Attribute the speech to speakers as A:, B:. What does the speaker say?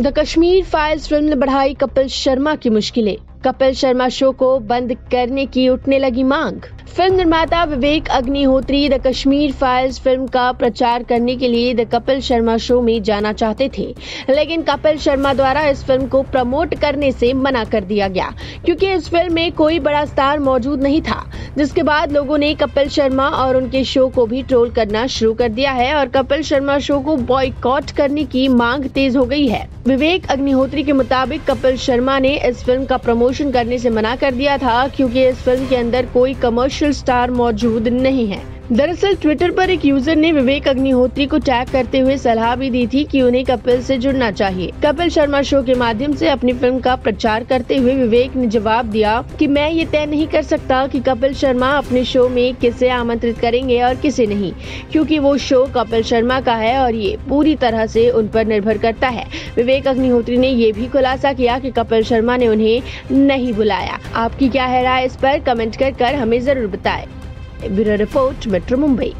A: The Kashmir files film ने बढ़ाई कपिल शर्मा की मुश्किलें। कपिल शर्मा शो को बंद करने की उठने लगी मांग। फ़िल्म निर्माता Vivek Agnihotri the Kashmir files film का प्रचार करने के लिए द कपिल शर्मा शो में जाना चाहते थे। लेकिन कपिल शर्मा द्वारा इस फ़िल्म को प्रमोट करने से मना कर दिया गया, क्योंकि इस फ़िल्म में कोई बड़ा स्टार मौजूद नहीं था। जिसके बाद लोगों ने कपिल शर्मा और उनके शो को भी ट्रोल करना शुरू कर दिया है और कपिल शर्मा शो को बॉयकॉट करने की मांग तेज हो गई है। विवेक अग्निहोत्री के मुताबिक कपिल शर्मा ने इस फ़िल्म का प्रमोशन करने से मना कर दिया था, क्योंकि इस फ़िल्म के अंदर कोई कमर्शियल स्टार मौजूद नहीं है। दरअसल ट्विटर पर एक यूज़र ने विवेक अग्निहोत्री को टैग करते हुए सलाह भी दी थी कि उन्हें कपिल से जुड़ना चाहिए। कपिल शर्मा शो के माध्यम से अपनी फ़िल्म का प्रचार करते हुए विवेक ने जवाब दिया कि मैं ये तय नहीं कर सकता कि कपिल शर्मा अपने शो में किसे आमंत्रित करेंगे और किसे नहीं, क्योंकि वो शो कपिल शर्मा का है और ये पूरी तरह से उन पर निर्भर करता है। विवेक अग्निहोत्री ने ये भी खुलासा किया कि कपिल शर्मा ने उन्हें नहीं बुलाया। आपकी क्या है राय इस पर कमेंट कर कर हमें ज़रूर बताएँ। Bureau report metro Mumbai